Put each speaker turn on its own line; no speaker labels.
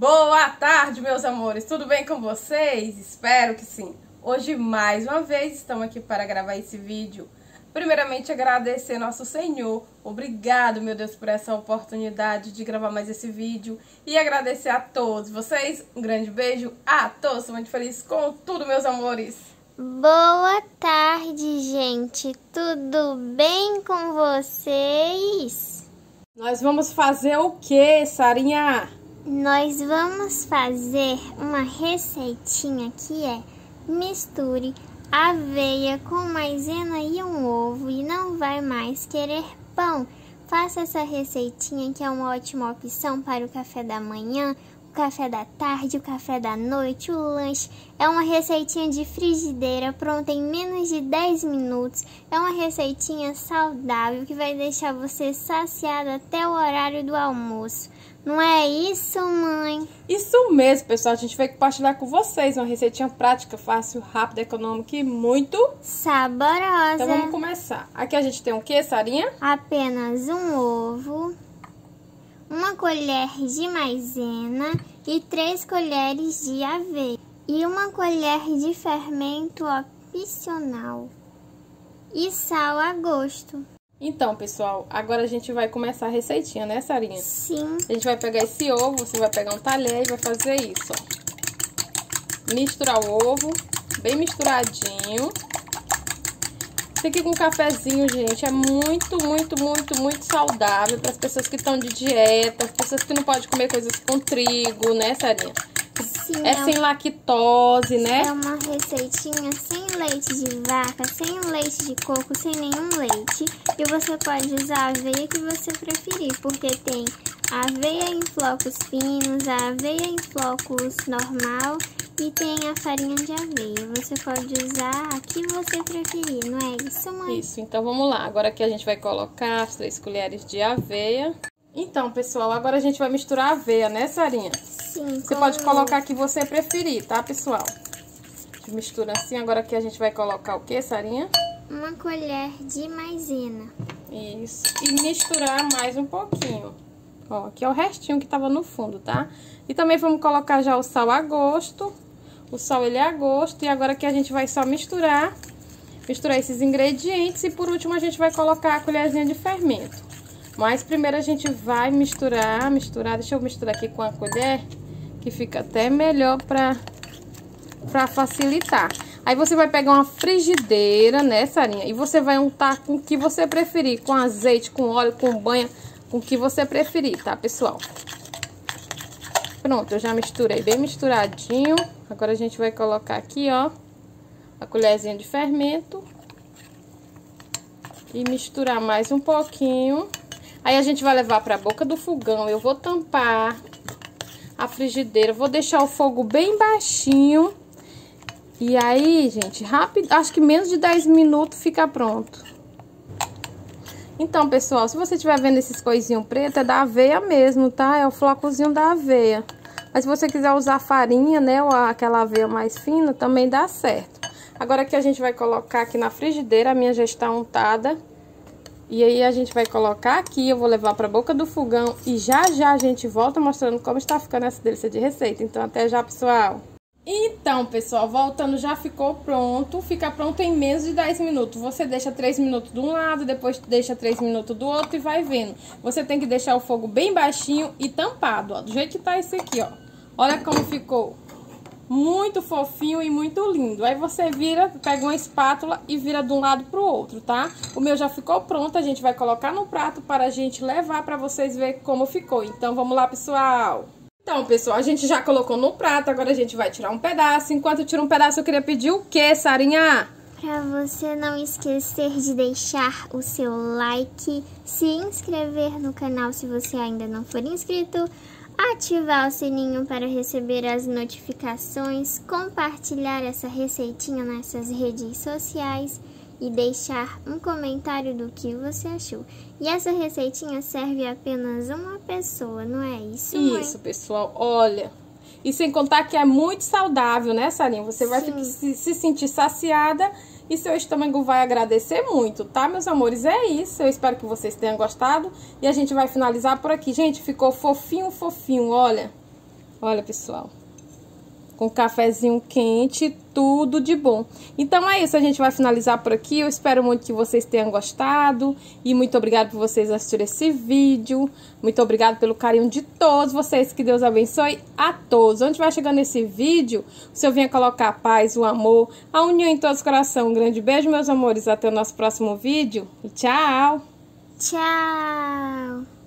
Boa tarde, meus amores. Tudo bem com vocês? Espero que sim. Hoje, mais uma vez, estamos aqui para gravar esse vídeo. Primeiramente, agradecer nosso Senhor. Obrigado, meu Deus, por essa oportunidade de gravar mais esse vídeo. E agradecer a todos vocês. Um grande beijo a todos. Estou muito feliz com tudo, meus amores.
Boa tarde, gente. Tudo bem com vocês?
Nós vamos fazer o que, Sarinha?
Nós vamos fazer uma receitinha que é misture aveia com maisena e um ovo e não vai mais querer pão. Faça essa receitinha que é uma ótima opção para o café da manhã, o café da tarde, o café da noite, o lanche. É uma receitinha de frigideira pronta em menos de 10 minutos. É uma receitinha saudável que vai deixar você saciado até o horário do almoço. Não é isso, mãe?
Isso mesmo, pessoal. A gente vai compartilhar com vocês uma receitinha prática, fácil, rápida, econômica e muito
saborosa.
Então vamos começar. Aqui a gente tem o que, Sarinha?
Apenas um ovo, uma colher de maisena e três colheres de aveia e uma colher de fermento opcional e sal a gosto.
Então, pessoal, agora a gente vai começar a receitinha, né, Sarinha?
Sim.
A gente vai pegar esse ovo, você vai pegar um talher e vai fazer isso, ó. Misturar o ovo, bem misturadinho. Isso aqui com cafezinho, gente, é muito, muito, muito, muito saudável para as pessoas que estão de dieta, as pessoas que não podem comer coisas com trigo, né, Sarinha?
Sim,
é, é sem lactose, né?
É uma receitinha sem leite de vaca, sem leite de coco, sem nenhum leite. E você pode usar a aveia que você preferir, porque tem aveia em flocos finos, a aveia em flocos normal e tem a farinha de aveia. Você pode usar a que você preferir, não é isso, mãe?
Isso, então vamos lá. Agora aqui a gente vai colocar as três colheres de aveia. Então, pessoal, agora a gente vai misturar a aveia, né, Sarinha?
Sim.
Você pode colocar que você preferir, tá, pessoal? mistura assim. Agora aqui a gente vai colocar o que, Sarinha?
Uma colher de maisena.
Isso. E misturar mais um pouquinho. Ó, aqui é o restinho que tava no fundo, tá? E também vamos colocar já o sal a gosto. O sal, ele é a gosto. E agora aqui a gente vai só misturar. Misturar esses ingredientes. E por último a gente vai colocar a colherzinha de fermento. Mas primeiro a gente vai misturar, misturar. Deixa eu misturar aqui com a colher. Que fica até melhor pra para facilitar. Aí você vai pegar uma frigideira, né, Sarinha? E você vai untar com o que você preferir, com azeite, com óleo, com banha, com o que você preferir, tá, pessoal? Pronto, eu já misturei bem misturadinho. Agora a gente vai colocar aqui, ó, a colherzinha de fermento. E misturar mais um pouquinho. Aí a gente vai levar para a boca do fogão. Eu vou tampar a frigideira, vou deixar o fogo bem baixinho e aí, gente, rápido, acho que menos de 10 minutos fica pronto. Então, pessoal, se você estiver vendo esses coisinhos pretos, é da aveia mesmo, tá? É o flocozinho da aveia. Mas se você quiser usar farinha, né, ou aquela aveia mais fina, também dá certo. Agora que a gente vai colocar aqui na frigideira, a minha já está untada. E aí a gente vai colocar aqui, eu vou levar para a boca do fogão e já já a gente volta mostrando como está ficando essa delícia de receita. Então até já, pessoal! Então, pessoal, voltando, já ficou pronto. Fica pronto em menos de 10 minutos. Você deixa 3 minutos de um lado, depois deixa 3 minutos do outro e vai vendo. Você tem que deixar o fogo bem baixinho e tampado, ó. Do jeito que tá esse aqui, ó. Olha como ficou. Muito fofinho e muito lindo. Aí você vira, pega uma espátula e vira de um lado pro outro, tá? O meu já ficou pronto, a gente vai colocar no prato para a gente levar para vocês ver como ficou. Então, vamos lá, pessoal. Então, pessoal, a gente já colocou no prato, agora a gente vai tirar um pedaço. Enquanto eu tiro um pedaço, eu queria pedir o quê, Sarinha?
Pra você não esquecer de deixar o seu like, se inscrever no canal se você ainda não for inscrito, ativar o sininho para receber as notificações, compartilhar essa receitinha nessas redes sociais e deixar um comentário do que você achou. E essa receitinha serve apenas uma pessoa, não é isso, mãe?
Isso, pessoal. Olha, e sem contar que é muito saudável, né, Sarinha? Você vai se, se sentir saciada e seu estômago vai agradecer muito, tá, meus amores? É isso, eu espero que vocês tenham gostado e a gente vai finalizar por aqui. Gente, ficou fofinho, fofinho, olha. Olha, pessoal com cafezinho quente, tudo de bom. Então é isso, a gente vai finalizar por aqui. Eu espero muito que vocês tenham gostado e muito obrigado por vocês assistirem esse vídeo. Muito obrigado pelo carinho de todos vocês. Que Deus abençoe a todos. Onde vai chegando esse vídeo, o Senhor venha colocar a paz, o amor, a união em todos os corações. Um grande beijo, meus amores. Até o nosso próximo vídeo tchau!
Tchau!